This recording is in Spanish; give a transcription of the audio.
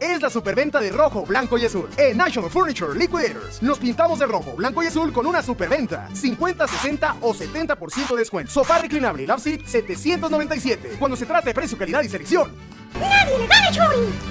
Es la superventa de rojo, blanco y azul. En National Furniture Liquidators. Nos pintamos de rojo, blanco y azul con una superventa. 50, 60 o 70% de descuento. Sofá reclinable Love 797. Cuando se trata de precio, calidad y selección. ¡Nadie le gana, Chori!